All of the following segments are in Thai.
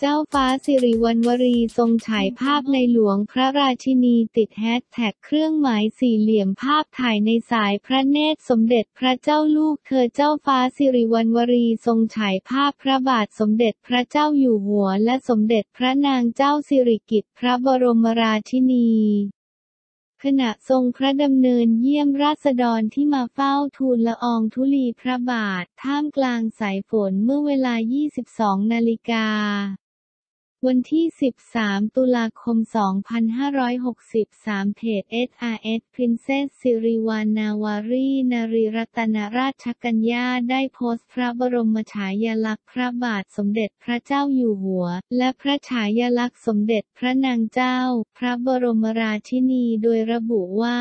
เจ้าฟ้าสิริวัณวรีทรงฉายภาพในหลวงพระราชินีติดแฮชแท็กเครื่องหมายสี่เหลี่ยมภาพถ่ายในสายพระเนตรสมเด็จพระเจ้าลูกเธอเจ้าฟ้าสิริวัณวรีทรงฉายภาพพระบาทสมเด็จพระเจ้าอยู่หัวและสมเด็จพระนางเจ้าสิริกิติ์พระบรมราชินี ขณะทรงพระดำเนินเยี่ยมราษฎรที่มาเฝ้าทูลละอองธุลีพระบาท ท่ามกลางสายฝนเมื่อเวลา 22 นาฬิกา วันที่ 13 ตุลาคม 2563 เพจ SRS Princess สิริวัณณวรีนารีรัตนราชกัญญาได้โพสต์พระบรมฉายาลักษณ์พระบาทสมเด็จพระเจ้าอยู่หัว และพระฉายาลักษณ์สมเด็จพระนางเจ้า พระบรมราชินีโดยระบุว่า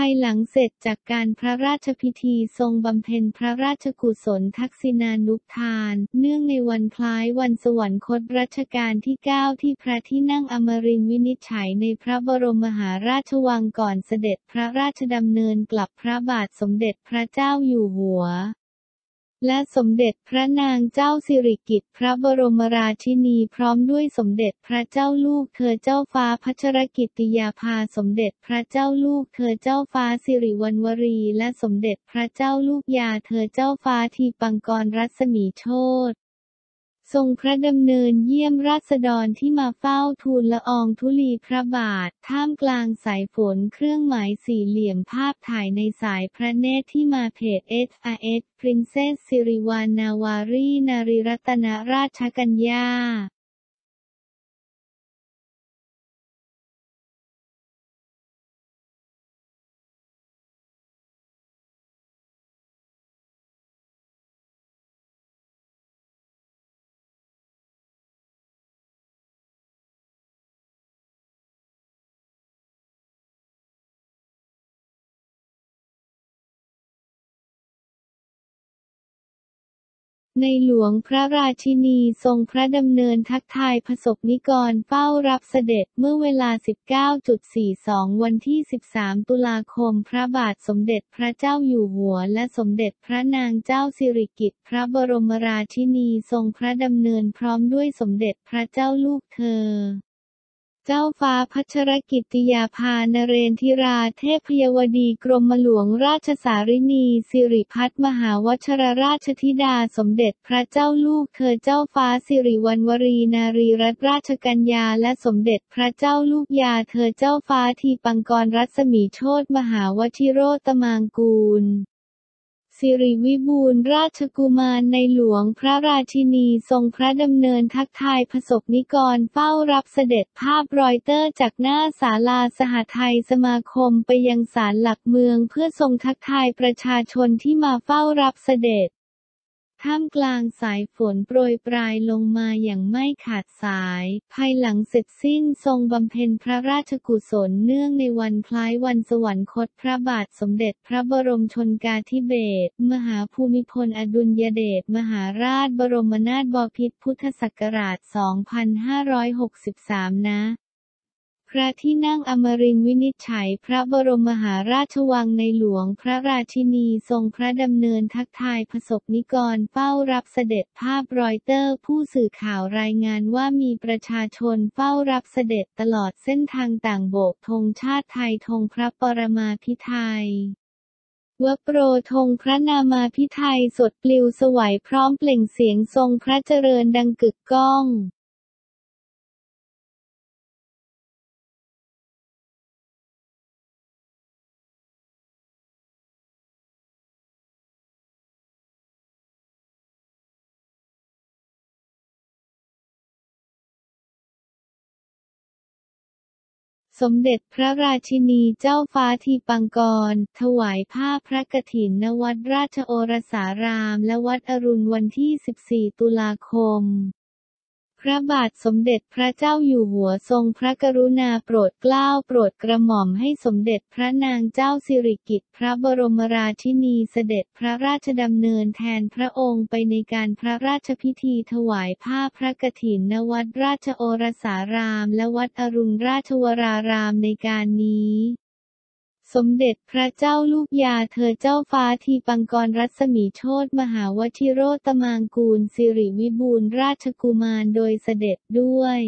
ภายหลังเสร็จจากการพระราชพิธีทรงบำเพ็ญพระราชกุศลทักษิณานุทาน เนื่องในวันคล้ายวันสวรรคตรัชกาลที่ 9 ที่พระที่นั่งอมรินวินิจฉัยในพระบรมมหาราชวังก่อนเสด็จพระราชดำเนินกลับพระบาทสมเด็จพระเจ้าอยู่หัว และสมเด็จพระนางเจ้าสิริกิติ์พระบรมราชินีพร้อมด้วยสมเด็จพระเจ้าลูกเธอเจ้าฟ้าพัชรกิติยาภาสมเด็จพระเจ้าลูกเธอเจ้าฟ้าสิริวัณวรี และสมเด็จพระเจ้าลูกยาเธอเจ้าฟ้าทีปังกรรัศมีโชต ทรงพระดำเนินเยี่ยมราษฎรที่มาเฝ้าทูลละอองธุลีพระบาท ท่ามกลางสายฝนเครื่องหมายสี่เหลี่ยมภาพถ่ายในสายพระเนตรที่มาเพจ HRS Princess สิริวานาวารีนาริรัตนราชกัญญา ในหลวงพระราชินีทรงพระดำเนินทักทายผสบนิกรเฝ้ารับเสด็จเมื่อเวลา 19.42 วันที่ 13 ตุลาคมพระบาทสมเด็จพระเจ้าอยู่หัว และสมเด็จพระนางเจ้าสิริกิติ์พระบรมราชินีทรงพระดำเนินพร้อมด้วยสมเด็จพระเจ้าลูกเธอ จ้าฟ้าพัชรกิติยาภานเรนทิราเทพยวดีกรมหลวงราชสารินีสิริพัฒมหาวชรราชธิดาสมเด็จพระเจ้าลูกเธอเจ้าฟ้าสิริวัณวรีนารีรัตนราชกัญญาและสมเด็จพระเจ้าลูกยาเธอเจ้าฟ้าทีปังกรรัศมีโชตมหาวชิโรตมางกูล สิริวิบูลราชกุมารในหลวงพระราชินีทรงพระดำเนินทักทายผสบนิกรเฝ้ารับเสด็จภาพรอยเตอร์จากหน้าศาลาสหไทยสมาคมไปยังศาลหลักเมืองเพื่อทรงทักทายประชาชนที่มาเฝ้ารับเสด็จ ท่ามกลางสายฝนโปรยปลายลงมาอย่างไม่ขาดสาย ภายหลังเสร็จสิ้นทรงบำเพ็ญพระราชกุศลเนื่องในวันคล้ายวันสวรรคตพระบาทสมเด็จพระบรมชนกาธิเบศรมหาภูมิพลอดุลยเดชมหาราชบรมนาถบพิตรพุทธศักราช 2563 นะ พระที่นั่งอมรินวินิจฉัยพระบรมมหาราชวังในหลวงพระราชินีทรงพระดำเนินทักทายผสกนิกรเฝ้ารับเสด็จภาพรอยเตอร์ผู้สื่อข่าวรายงานว่ามีประชาชนเฝ้ารับเสด็จตลอดเส้นทางต่างโบกธงชาติไทยธงพระปรมาภิไธยวโปรธงพระนามาพิไทยสดปลิวสวัยพร้อมเปล่งเสียงทรงพระเจริญดังกึกก้อง สมเด็จพระราชินีเจ้าฟ้าทีปังกร ถวายผ้าพระกฐินณวัดราชโอรสารามและวัดอรุณวันที่ 14 ตุลาคม ระบาทสมเด็จพระเจ้าอยู่หัวทรงพระกรุณาโปรดเกล้าโปรดกระหม่อมให้สมเด็จพระนางเจ้าสิริกิติ์พระบรมราชินีเสด็จพระราชดำเนินแทนพระองค์ไปในการพระราชพิธีถวายผ้าพระกฐินณวัดราชโอรสารามและวัดอรุณราชวรารามในการนี้ สมเด็จพระเจ้าลูกยาเธอเจ้าฟ้าทีปังกรรัศมีโชตมหาวชิโรตมังกูลสิริวิบูลราชกุมารโดยเสด็จด้วย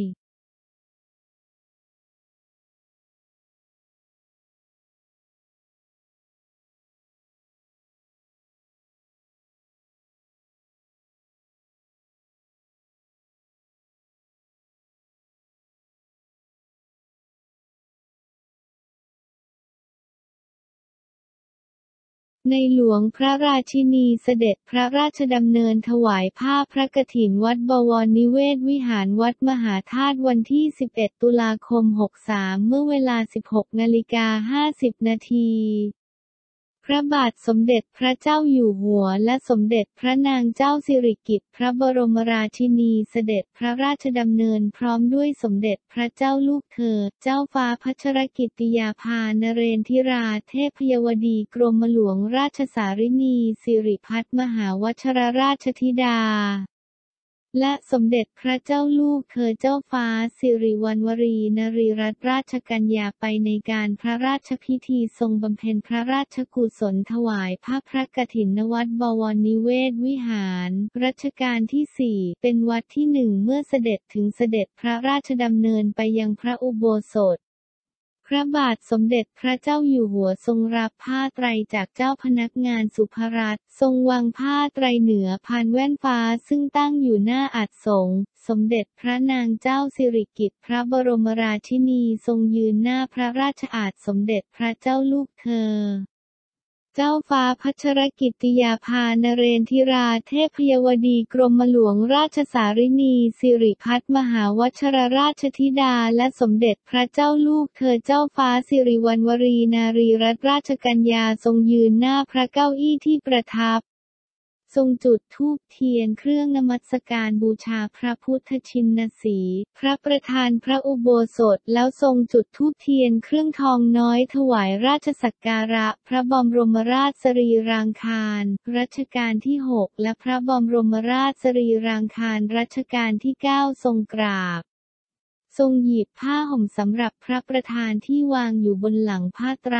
ในหลวงพระราชินีเสด็จพระราชดำเนินถวายผ้าพระกฐินวัดบวรนิเวศวิหารวัดมหาธาตุวันที่ 11 ตุลาคม 63 เมื่อเวลา 16 นาฬิกา 50 นาที พระบาทสมเด็จพระเจ้าอยู่หัวและสมเด็จพระนางเจ้าสิริกิติ์พระบรมราชินีเสด็จพระราชดำเนินพร้อมด้วยสมเด็จพระเจ้าลูกเธอ เจ้าฟ้าพัชรกิติยาภานเรนทิราเทพยวดีกรมหลวงราชสารินีสิริพัฒมหาวชรราชธิดา และสมเด็จพระเจ้าลูกเธอเจ้าฟ้าสิริวัณวรีนรีรัตนราชกัญญาไปในการพระราชพิธีทรงบำเพ็ญพระราชกุศลถวายผ้าพระกฐินวัดบวรนิเวศวิหาร รัชกาลที่สี่เป็นวัดที่หนึ่งเมื่อเสด็จถึงเสด็จพระราชดำเนินไปยังพระอุโบสถ พระบาทสมเด็จพระเจ้าอยู่หัวทรงรับผ้าไตรจากเจ้าพนักงานสุภรัตทรงวางผ้าไตรเหนือพานแว่นฟ้าซึ่งตั้งอยู่หน้าอัดสงสมเด็จพระนางเจ้าสิริกิติ์พระบรมราชินีทรงยืนหน้าพระราชอาณสมเด็จพระเจ้าลูกเธอ เจ้าฟ้าพัชรกิติยาภานเรนทิราเทพยวดีกรมหลวงราชสารินีสิริพัฒมหาวชรราชธิดาและสมเด็จพระเจ้าลูกเธอเจ้าฟ้าสิริวัณวรีนารีรัตนราชกัญญาทรงยืนหน้าพระเก้าอี้ที่ประทับ ทรงจุดธูปเทียนเครื่องนมัสการบูชาพระพุทธชินสี พระประธานพระอุโบสถแล้วทรงจุดธูปเทียนเครื่องทองน้อยถวายราชสักการะ พระบรมราชสรีรางคารรัชกาลที่ 6 และพระบรมราชสรีรางคารรัชกาลที่ 9 ทรงกราบ ทรงหยิบผ้าห่มสำหรับพระประธานที่วางอยู่บนหลังผ้าตร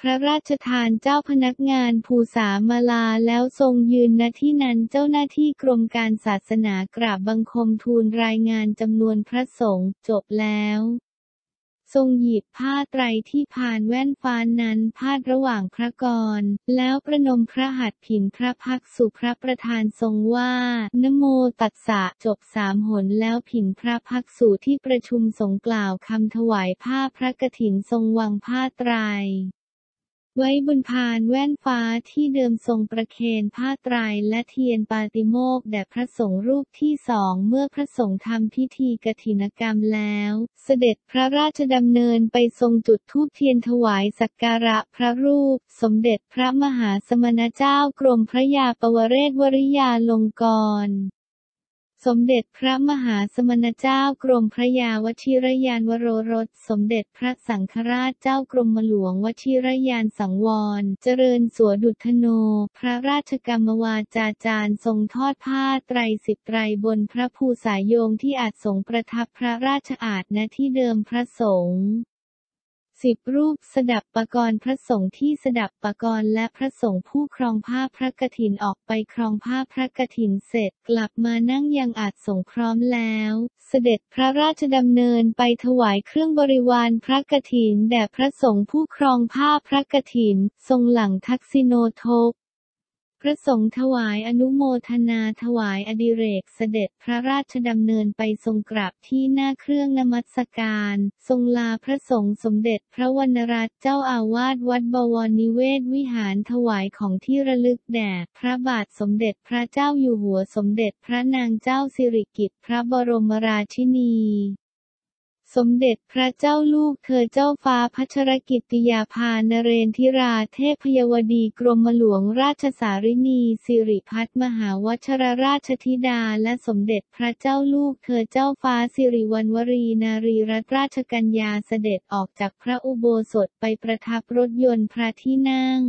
พระราชทานเจ้าพนักงานภูษามาลาแล้วทรงยืนณที่นั้นเจ้าหน้าที่กรมการศาสนากราบบังคมทูลรายงานจำนวนพระสงฆ์จบแล้ว ทรงหยิบผ้าไตรที่ผ่านแว่นฟ้านนั้นพาดระหว่างพระกร แล้วประนมพระหัตถ์ผินพระพักสุพระประธานทรงว่านโมตัสสะจบสามหนแล้วผินพระพักสู่ที่ประชุมสงกล่าวคำถวายผ้าพระกฐินทรงวางผ้าไตร ไว้บนพานแว่นฟ้าที่เดิมทรงประเคนผ้าไตรและเทียนปาติโมกแด่พระสงฆ์รูปที่สองเมื่อพระสงฆ์ทำพิธีกฐินกรรมแล้ว เสด็จพระราชดำเนินไปทรงจุดธูปเทียนถวายสักการะพระรูป สมเด็จพระมหาสมณเจ้ากรมพระยาปวเรศวริยาลงกรณ สมเด็จพระมหาสมณเจ้ากรมพระยาวชิรยานวโรรส สมเด็จพระสังฆราชเจ้ากรมหลวงวชิรยานสังวร เจริญสัวดุทโน พระราชกรรมวาจาจารย์ทรงทอดผ้าไตรสิบไตรบนพระภูสายโยงที่อาจสงประทับพระราชอาณณที่เดิมพระสงฆ์ สิบรูปสดับปกรณ์พระสงฆ์ที่สดับปกรณ์และพระสงฆ์ผู้ครองผ้าพระกฐินออกไปครองผ้าพระกฐินเสร็จกลับมานั่งยังอาจสงพร้อมแล้ว เสด็จพระราชดำเนินไปถวายเครื่องบริวารพระกฐินแด่พระสงฆ์ผู้ครองผ้าพระกฐิน ทรงหลังทักษิโนทก ระสงฆ์ถวายอนุโมทนาถวายอดิเรกเสด็จพระราชดำเนินไปทรงกราบที่หน้าเครื่องนมัสการ ทรงลาพระสงฆ์สมเด็จพระวรรณรัตน์เจ้าอาวาสวัดบวรนิเวศวิหารถวายของที่ระลึกแด่พระบาทสมเด็จพระเจ้าอยู่หัวสมเด็จพระนางเจ้าสิริกิติ์พระบรมราชินี สมเด็จพระเจ้าลูกเธอเจ้าฟ้าพัชรกิติยาภานเรนทิราเทพยวดีกรมหลวงราชสารินีสิริพัฒมหาวชรราชธิดา และสมเด็จพระเจ้าลูกเธอเจ้าฟ้าสิริวัณวรีนารีรัตนราชกัญญาเสด็จออกจากพระอุโบสถไปประทับรถยนต์พระที่นั่ง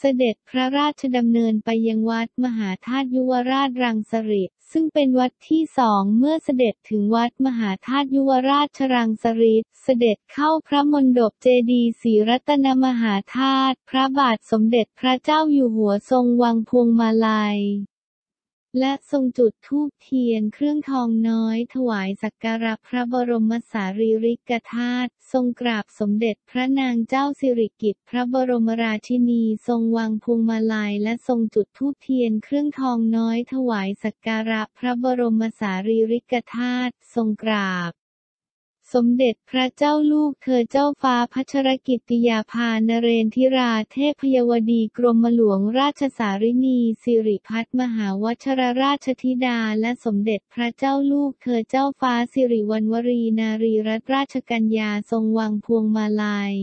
เสด็จพระราชดำเนินไปยังวัดมหาธาตุยุวราชรังสฤษฎ์ซึ่งเป็นวัดที่สองเมื่อเสด็จถึงวัดมหาธาตุยุวราชรังสฤษฎ์เสด็จเข้าพระมณฑปเจดีย์ศรีรัตนมหาธาตุพระบาทสมเด็จพระเจ้าอยู่หัวทรงวางพวงมาลัย และทรงจุดธูปเทียนเครื่องทองน้อย ถวายสักการะพระบรมสารีริกธาตุทรงกราบสมเด็จพระนางเจ้าสิริกิติ์พระบรมราชินี ทรงวางพวงมาลัยและทรงจุดธูปเทียนเครื่องทองน้อย ถวายสักการะพระบรมสารีริกธาตุทรงกราบ สมเด็จพระเจ้าลูกเธอเจ้าฟ้าพัชรกิติยาภานเรนทิราเทพยวดีกรมหลวงราชสารินีสิริพัฒมหาวชรราชธิดา และสมเด็จพระเจ้าลูกเธอเจ้าฟ้าสิริวัณวรีนารีรัตนราชกัญญาทรงวางพวงมาลัย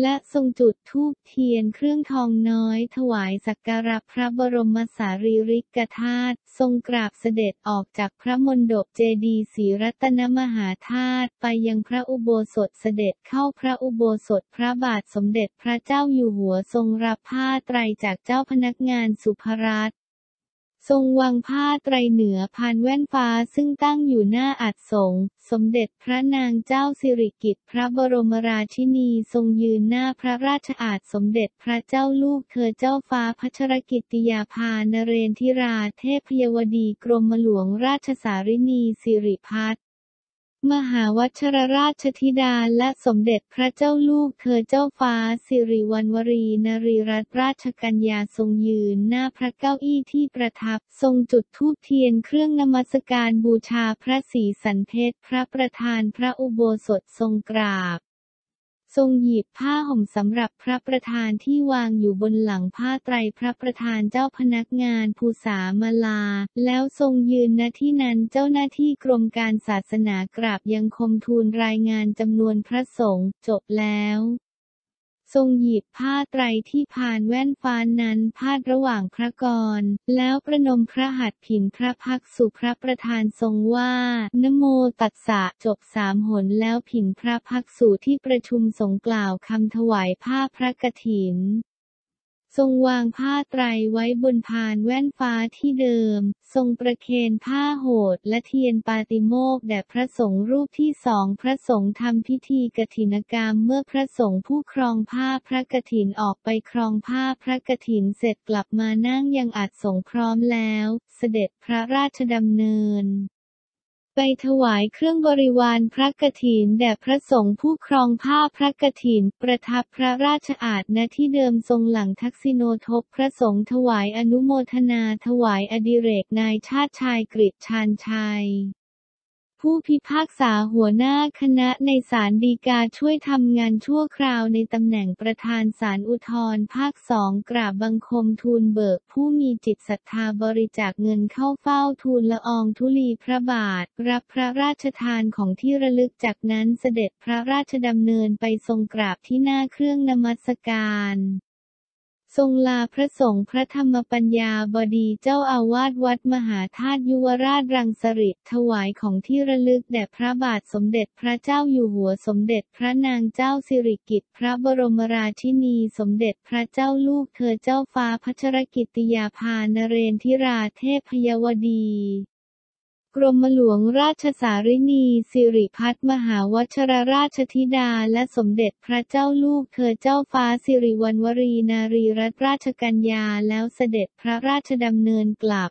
และทรงจุดธูปเทียนเครื่องทองน้อย ถวายสักการะพระบรมสารีริกธาตุทรงกราบเสด็จออกจากพระมณฑปเจดีย์ศรีรัตนมหาธาตุไปยังพระอุโบสถเสด็จเข้าพระอุโบสถพระบาทสมเด็จพระเจ้าอยู่หัวทรงรับผ้าไตรจากเจ้าพนักงานสุภรัต ทรงวางผ้าไตรเหนือพานแว่นฟ้าซึ่งตั้งอยู่หน้าอัดสง สมเด็จพระนางเจ้าสิริกิติ์พระบรมราชินีทรงยืนหน้าพระราชอาณสมเด็จพระเจ้าลูกเธอเจ้าฟ้าพัชรกิติยาภานเรนทิราเทพยวดีกรมหลวงราชสารินีสิริพัฒน์ มหาวัชรราชธิดาและสมเด็จพระเจ้าลูกเธอเจ้าฟ้าสิริวัณวรีนรีรัตนราชกัญญาทรงยืนหน้าพระเก้าอี้ที่ประทับ ทรงจุดธูปเทียนเครื่องนมัสการบูชาพระศรีสันเพชรพระประธานพระอุโบสถทรงกราบ ทรงหยิบผ้าห่มสำหรับพระประธานที่วางอยู่บนหลังผ้าไตรพระประธานเจ้าพนักงานภูษามาลา แล้วทรงยืนณที่นั้นเจ้าหน้าที่กรมการศาสนากราบยังคมทูลรายงานจำนวนพระสงฆ์จบแล้ว ทรงหยิบผ้าไตรที่ผ่านแว่นฟ้านั้นพาดระหว่างพระกร แล้วประนมพระหัตถ์ผินพระพักสู่พระประธานทรงว่านโมตัสสะจบสามหนแล้วผินพระพักสู่ที่ประชุมสงกล่าวคำถวายผ้าพระกฐิน ทรงวางผ้าไตรไว้บนพานแว่นฟ้าที่เดิม ทรงประเคนผ้าโหดและเทียนปาติโมกแด่พระสงฆ์รูปที่สองพระสงฆ์ทำพิธีกฐินกรรมเมื่อพระสงฆ์ผู้ครองผ้าพระกฐินออกไปครองผ้าพระกฐินเสร็จกลับมานั่งยังอัดสงพร้อมแล้ว เสด็จพระราชดำเนิน ไปถวายเครื่องบริวารพระกฐินแด่พระสงฆ์ผู้ครองผ้าพระกฐิน ประทับพระราชอาณณที่เดิมทรงหลังทักษิโนทบพระสงฆ์ถวายอนุโมทนาถวายอดิเรกนายชาติชายกฤษชานชัย ผู้พิพากษาหัวหน้าคณะในศาลฎีกาช่วยทำงานชั่วคราวในตำแหน่งประธานศาลอุทธรภาคสองกราบบังคมทูลเบิก ผู้มีจิตศรัทธาบริจาคเงินเข้าเฝ้าทูลละอองธุลีพระบาท รับพระราชทานของที่ระลึกจากนั้นเสด็จพระราชดำเนินไปทรงกราบที่หน้าเครื่องนมัสการ ทรงลาพระสงฆ์พระธรรมปัญญาบดีเจ้าอาวาสวัดมหาธาตุยุวราชรังสฤษฎ์ถวายของที่ระลึกแด่พระบาทสมเด็จพระเจ้าอยู่หัวสมเด็จพระนางเจ้าสิริกิติ์พระบรมราชินีสมเด็จพระเจ้าลูกเธอเจ้าฟ้าพัชรกิติยาภานเรนทิราเทพยวดี กรมหลวงราชสารินีสิริพัฒมหาวชรราชธิดาและสมเด็จพระเจ้าลูกเธอเจ้าฟ้าสิริวัณวรีนารีรัตนราชกัญญาแล้วเสด็จพระราชดำเนินกลับ